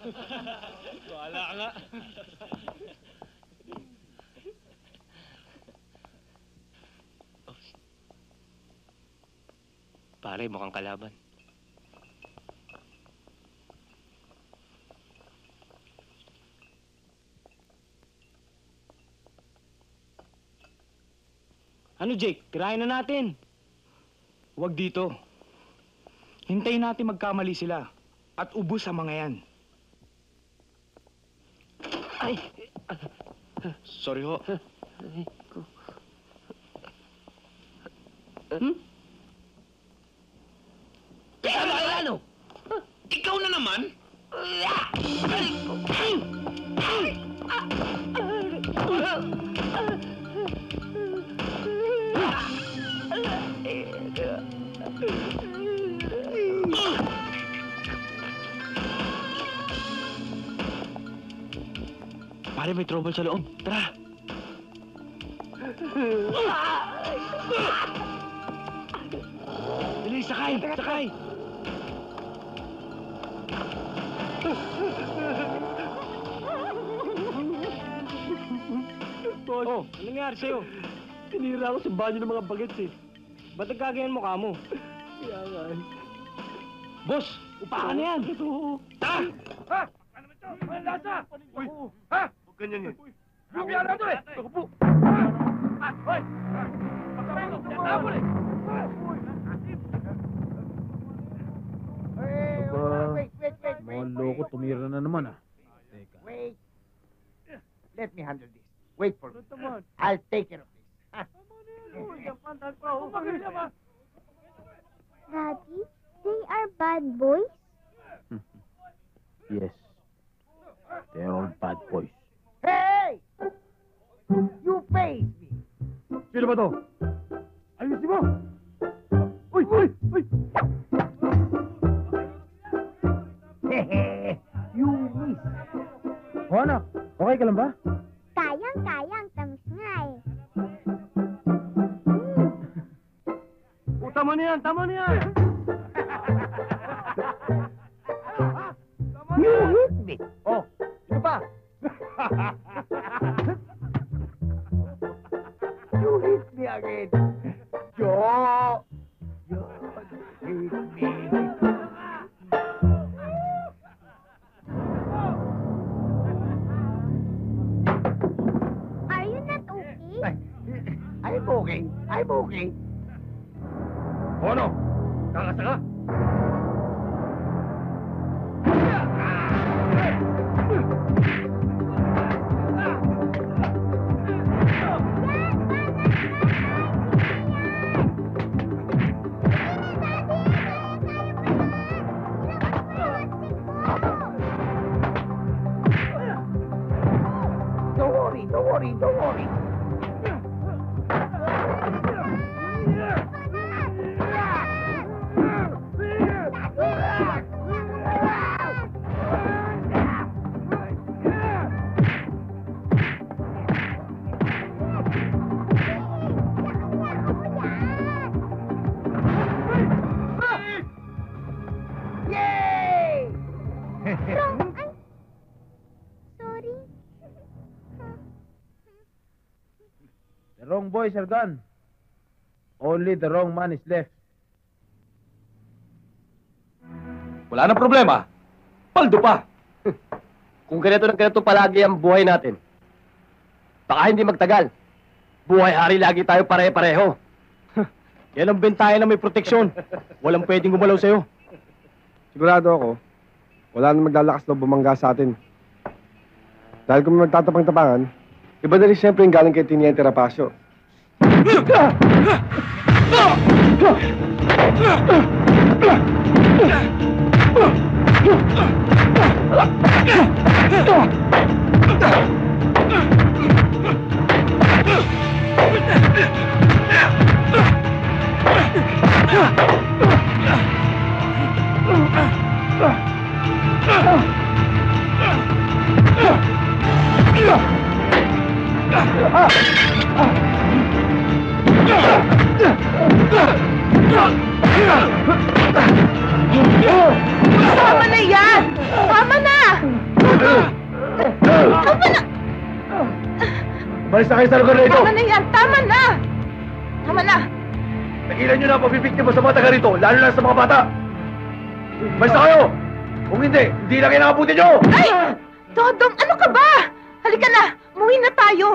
Wala nga. Pare, mukhang kalaban. Ano Jake, tirahin na natin. Huwag dito. Hintayin natin magkamali sila. At ubus ang mga yan. Ay! Sorry ho. Hmm? Pare, may trouble sa loob. Tara! Dali, sakay! Sakay! Boss, Oh, anong nangyari sa'yo? tinira ako sa banyo ng mga bagets eh. Ba't nagkagayan mukha mo? Kaya nga eh. Boss, upakan na yan! Ha? Ha? Ano ba ito? Walang lasa! Uy! Ha? Ganyan yun. Grabe yan nato eh! Ako po! Hoy! Pagkabayo! Tatapon eh! Aba, Wait, wait, wait, wait. Mga loko, tumira na naman ah. Teka. Wait. Let me handle this. Wait for me. I'll take care of this. Daddy, they are bad boys? Yes. They're all bad boys. You face me. Sino ba to? Ayusin mo! Uy! Uy! Uy! you miss. O anak, okay ka lang ba? Kayang-kayang, tamis nga eh. Tama na yan! Tama na yan! Oh, Me. Are you not okay? I'm okay. I'm okay. O ano? Wrong boys are gone. Only the wrong man is left. Wala nang problema. Paldo pa. Kung ganito na ganito palagi ang buhay natin, baka hindi magtagal. Buhay hari lagi tayo pare-pareho. Yan ang bentayan na may proteksyon. Walang pwedeng gumalaw sa'yo. Sigurado ako, wala na maglalakas loob bumangga sa atin. Dahil kung may magtatapang-tapangan, iba na rin siyempre yung galing kay Tiniente Rapacio. Ah! Tama na yan! Tama na! Tama na! Balis na kayo sa lugar na ito! Tama na yan! Tama na! Tama na! Nakilan nyo na ang pabibiktima sa mga taga rito, lalo na sa mga bata! Balis na kayo! Kung hindi, hindi na kayo nakabuti nyo! Ay! Todong, ano ka ba? Halika na! Umuwi na tayo!